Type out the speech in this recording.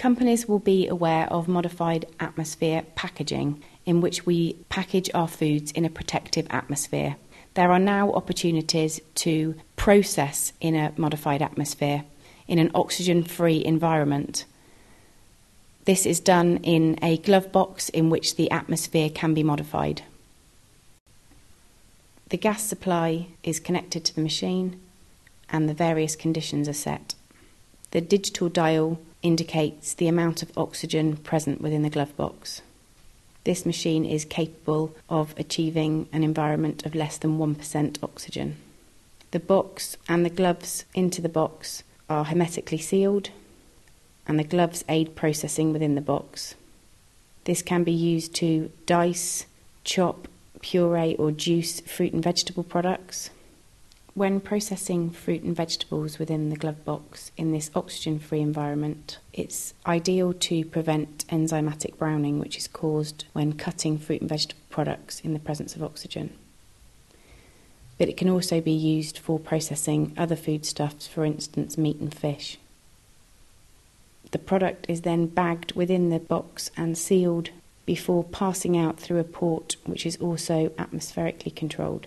Companies will be aware of modified atmosphere packaging, in which we package our foods in a protective atmosphere. There are now opportunities to process in a modified atmosphere in an oxygen free environment. This is done in a glove box in which the atmosphere can be modified. The gas supply is connected to the machine and the various conditions are set. The digital dial indicates the amount of oxygen present within the glove box. This machine is capable of achieving an environment of less than 1% oxygen. The box and the gloves into the box are hermetically sealed, and the gloves aid processing within the box. This can be used to dice, chop, puree, or juice fruit and vegetable products. When processing fruit and vegetables within the glove box in this oxygen free environment, it's ideal to prevent enzymatic browning, which is caused when cutting fruit and vegetable products in the presence of oxygen. But it can also be used for processing other foodstuffs, for instance, meat and fish. The product is then bagged within the box and sealed before passing out through a port which is also atmospherically controlled.